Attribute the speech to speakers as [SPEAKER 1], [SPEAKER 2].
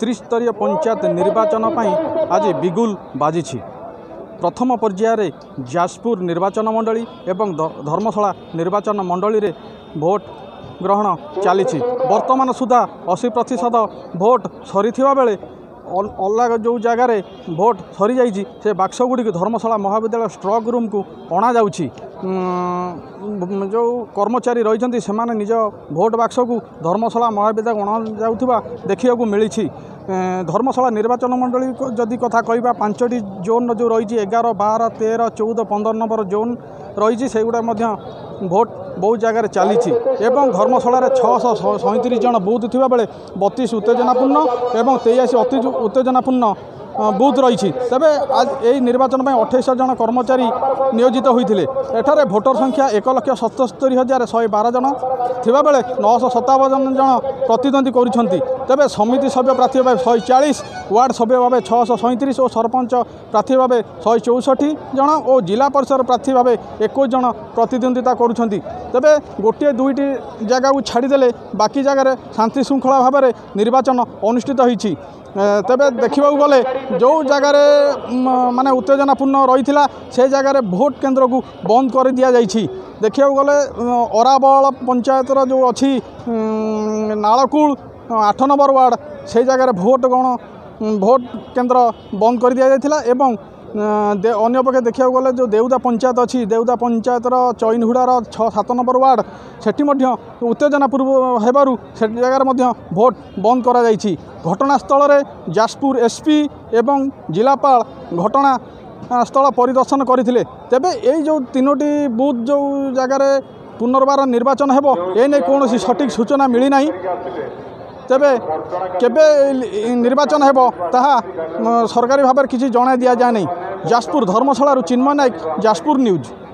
[SPEAKER 1] ত্রিস্তরীয় পঞ্চায়েত নির্বাচন পাই আজ বিগুল বাজিছি প্রথম পর্যায়ে যাজপুর নির্বাচন মণ্ডলী এবং ধর্মশালা নির্বাচন মণ্ডলীরে ভোট গ্রহণ চালিছি বর্তমান সুদ্ধা অশী প্রতিশত ভোট সরি বেড়ে যে ଅଲଗା ଯେଉଁ ଜାଗାରେ ଭୋଟ୍ ସରିଯାଇଛି ସେ ବାକ୍ସଗୁଡ଼ିକୁ ଧର୍ମଶାଳା ମହାବିଦ୍ୟାଳୟ ଷ୍ଟ୍ରକ୍ ରୁମ୍କୁ ଅଣାଯାଉଛି ଯେଉଁ କର୍ମଚାରୀ ରହିଛନ୍ତି ସେମାନେ ନିଜ ଭୋଟ ବାକ୍ସକୁ ଧର୍ମଶାଳା ମହାବିଦ୍ୟାକୁ ଗଣାଯାଉଥିବା ଦେଖିବାକୁ ମିଳିଛି ଧର୍ମଶାଳା ନିର୍ବାଚନ ମଣ୍ଡଳୀ ଯଦି କଥା କହିବା ପାଞ୍ଚଟି ଜୋନ୍ର ଯେଉଁ ରହିଛି ଏଗାର ବାର ତେର ଚଉଦ ପନ୍ଦର ନମ୍ବର ଜୋନ୍ ରହିଛି ସେଗୁଡ଼ା ମଧ୍ୟ ଭୋଟ ବହୁତ ଜାଗାରେ ଚାଲିଛି ଏବଂ ଧର୍ମଶାଳାରେ ଛଅଶହ ସଇଁତିରିଶ ଜଣ ବୁଥ୍ ଥିବାବେଳେ ବତିଶ ଉତ୍ତେଜନାପୂର୍ଣ୍ଣ ଏବଂ ତେଇଆଶି ଅତି ଉତ୍ତେଜନାପୂର୍ଣ୍ଣ বুথ রয়েছে তবে আজ এই নির্বাচন পাই জন কর্মচারী নিয়োজিত হয়েছিল এখানে ভোটর সংখ্যা এক লক্ষ সতস্তরি হাজার শহে বার জন থাকবে নশ সতাবন জন প্রতিদ্বন্দ্বী করছেন তবে সমিতি সভ্য প্রার্থী ভাবে শহে চাশ ওয়ার্ড সভ্য ভাবে ছশো সৈত্রিশ ও সরপঞ্চ প্রার্থী ভাবে শহে চৌষঠি জন ও জেলা পরিষদ প্রার্থী ভাবে একুশ জন প্রতিদ্বন্দ্বিতা করছেন তবে গোটিয়ে দুইটি জায়গা ছাড়িদেলে বাকি জায়গায় শান্তি ভাবে নির্বাচন অনুষ্ঠিত হয়েছে ତେବେ ଦେଖିବାକୁ ଗଲେ ଯେଉଁ ଜାଗାରେ ମାନେ ଉତ୍ତେଜନାପୂର୍ଣ୍ଣ ରହିଥିଲା ସେ ଜାଗାରେ ଭୋଟ କେନ୍ଦ୍ରକୁ ବନ୍ଦ କରିଦିଆଯାଇଛି ଦେଖିବାକୁ ଗଲେ ଅରାବଳ ପଞ୍ଚାୟତର ଯେଉଁ ଅଛି ନାଳକୁଳ ଆଠ ନମ୍ବର ୱାର୍ଡ଼ ସେ ଜାଗାରେ ଭୋଟ ଗଣ ଭୋଟ କେନ୍ଦ୍ର ବନ୍ଦ କରିଦିଆଯାଇଥିଲା ଏବଂ ଅନ୍ୟ ପକ୍ଷେ ଦେଖିବାକୁ ଗଲେ ଯେଉଁ ଦେଉଦା ପଞ୍ଚାୟତ ଅଛି ଦେଉଦା ପଞ୍ଚାୟତର ଚଇନହୁଡ଼ାର ଛଅ ସାତ ନମ୍ବର ୱାର୍ଡ଼ ସେଠି ମଧ୍ୟ ଉତ୍ତେଜନା ପୂର୍ବ ହେବାରୁ ସେ ଜାଗାରେ ମଧ୍ୟ ଭୋଟ ବନ୍ଦ କରାଯାଇଛି ଘଟଣାସ୍ଥଳରେ ଯାଜପୁର ଏସ୍ପି ଏବଂ ଜିଲ୍ଲାପାଳ ଘଟଣା ସ୍ଥଳ ପରିଦର୍ଶନ କରିଥିଲେ ତେବେ ଏଇ ଯେଉଁ ତିନୋଟି ବୁଥ୍ ଯେଉଁ ଜାଗାରେ ପୁନର୍ବାର ନିର୍ବାଚନ ହେବ ଏ ନେଇ କୌଣସି ସଠିକ୍ ସୂଚନା ମିଳିନାହିଁ ତେବେ କେବେ ନିର୍ବାଚନ ହେବ ତାହା ସରକାରୀ ଭାବରେ କିଛି ଜଣାଇ ଦିଆଯାଏ ନାହିଁ ଯାଜପୁର ଧର୍ମଶାଳାରୁ ଚିନ୍ମୟ ନାୟକ ଯାଜପୁର ନ୍ୟୁଜ୍